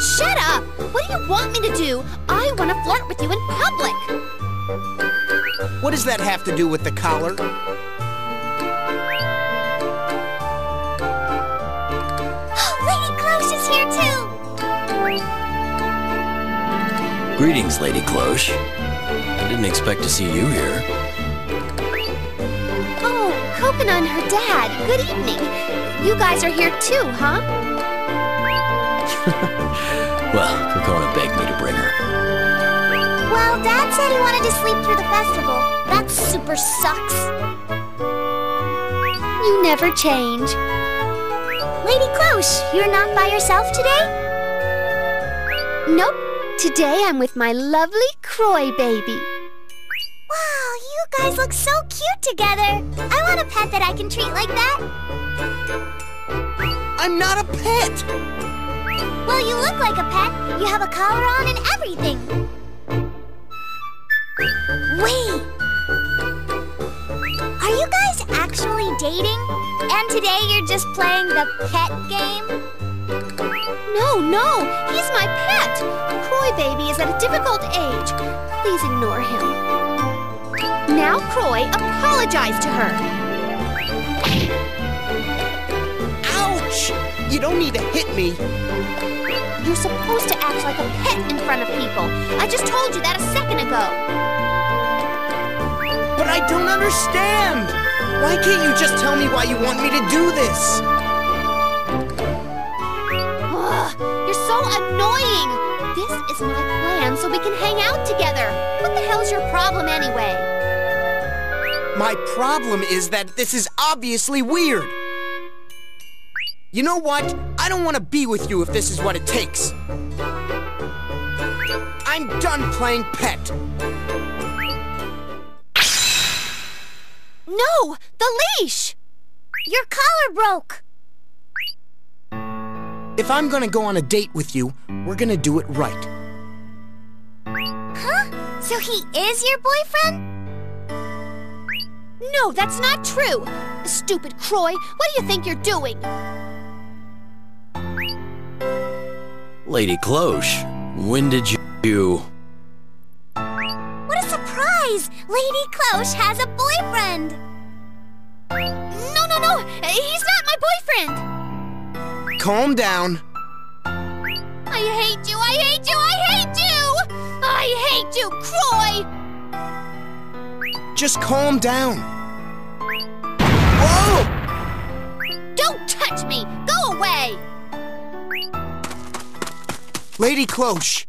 Shut up! What do you want me to do? I want to flirt with you in public. What does that have to do with the collar? Oh, Lady Cloche is here too! Greetings, Lady Cloche. I didn't expect to see you here. Oh, Cocona and her dad. Good evening. You guys are here too, huh? Well, Cocona begged me to bring her. Well, Dad said he wanted to sleep through the festival. That super sucks. You never change. Lady Cloche, you're not by yourself today? Nope. Today I'm with my lovely Croix baby. Wow, you guys look so cute together. I want a pet that I can treat like that. I'm not a pet! Well, you look like a pet. You have a collar on and everything. Wait. Are you guys actually dating? And today you're just playing the pet game? No, no. He's my pet. Croix baby is at a difficult age. Please ignore him. Now, Croix, apologize to her. You don't need to hit me. You're supposed to act like a pet in front of people. I just told you that a second ago. But I don't understand! Why can't you just tell me why you want me to do this? Ugh, you're so annoying! This is my plan so we can hang out together. What the hell's your problem anyway? My problem is that this is obviously weird. You know what? I don't want to be with you if this is what it takes. I'm done playing pet. No! The leash! Your collar broke! If I'm gonna go on a date with you, we're gonna do it right. Huh? So he is your boyfriend? No, that's not true! Stupid Croix, what do you think you're doing? Lady Cloche, when did you... What a surprise! Lady Cloche has a boyfriend! No, no, no! He's not my boyfriend! Calm down. I hate you! I hate you! I hate you! I hate you, Croix! Just calm down. Whoa! Don't touch me! Go away! Lady Cloche,